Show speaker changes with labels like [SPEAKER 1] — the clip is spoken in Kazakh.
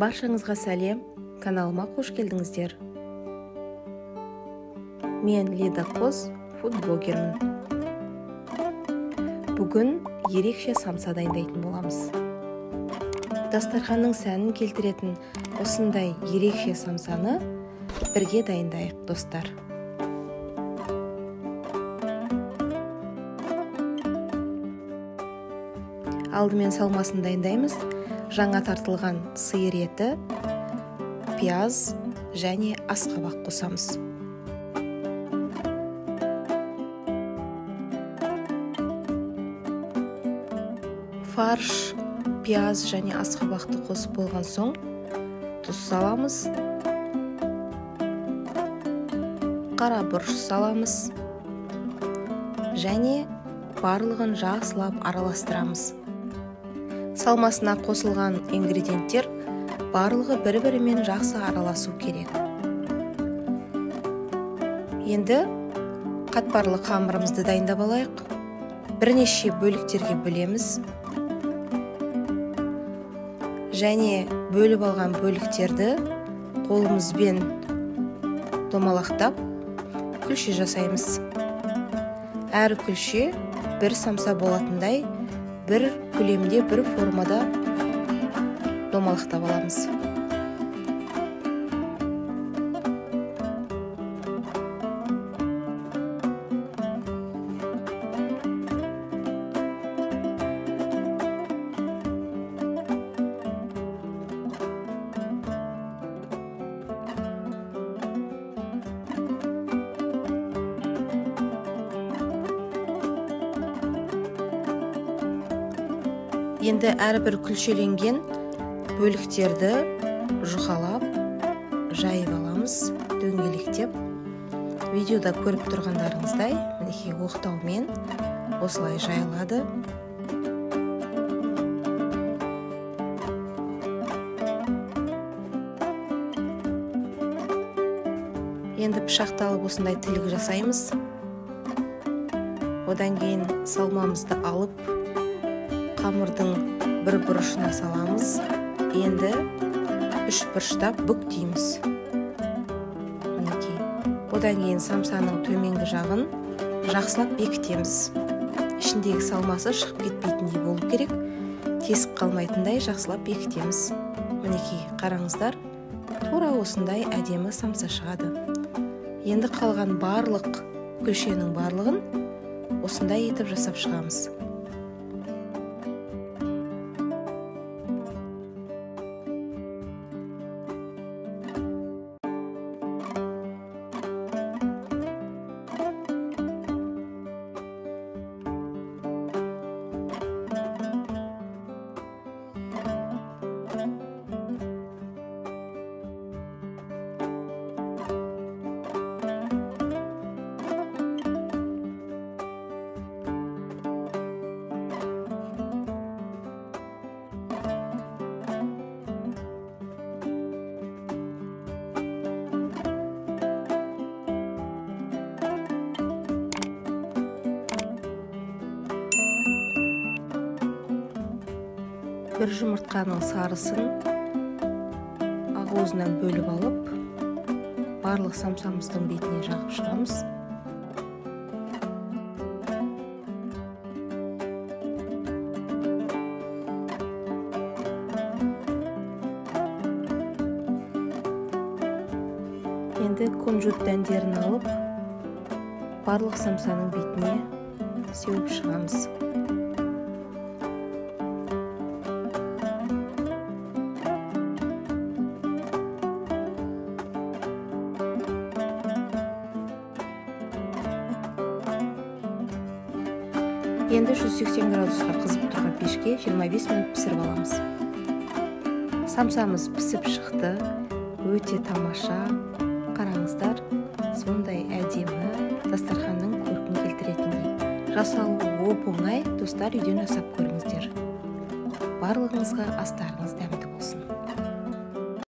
[SPEAKER 1] баршаңызға сәлем каналыма қош келдіңіздер. Мен лида қос фудблогермін бүгін ерекше самса дайындайтын боламыз. Дастарханның сәнін келтіретін осындай ерекше самсаны бірге дайындайық достар. Алдымен салмасын дайындаймыз. Жаңа тартылған сиыр еті пияз және асқабақ қосамыз. Фарш пияз және асқабақты қосып болған соң тұз саламыз. Қара бұрыш саламыз. Және барлығын жақсылап араластырамыз. Салмасына қосылған ингредиенттер барлығы бір бірімен жақсы араласу керек. Енді қатпарлы қамырымызды дайындап алайық. Бірнеше бөліктерге бөлеміз. Және бөліп алған бөліктерді қолымызбен домалақтап күлше жасаймыз. Әр күлше бір самса болатындай бір көлемде бір формада домалақтап аламыз. Енді әрбір күлшеленген бөліктерді жұқалап жайып аламыз дөңгелектеп. Видеода көріп тұрғандарыңыздай мінекей оқтаумен осылай жайылады. Енді пышақты алып осындай тілік жасаймыз. Одан кейін салмамызды алып қамырдың бір бұрышына саламыз. Енді үш бұрыштап бүктейміз. Мінекей. Одан кейін самсаның төменгі жағын жақсылап бекітеміз. Ішіндегі салмасы шығып кетпейтіндей болу керек. Тесік қалмайтындай жақсылап бекітеміз. Мінекей қараңыздар тура осындай әдемі самса шығады. Енді қалған барлық күлшенің барлығын осындай етіп жасап шығамыз. Бір жұмыртқаның сарысын ақуызынан бөліп алып барлық самсамыздың бетіне жағып шығамыз. Енді кунжут дәндерін алып барлық самсаның бетіне сеуіп шығамыз. Енді 180 градусқа қызып тұрған пешке 25 минут пісіріп аламыз. Самсамыз пісіп шықты. Өте тамаша. Қараңыздар сондай әдемі дастарханның көркін келтіретіндей. Жасалуы оп оңай достар үйден жасап көріңіздер. Барлығыңызға астарыңыз дәм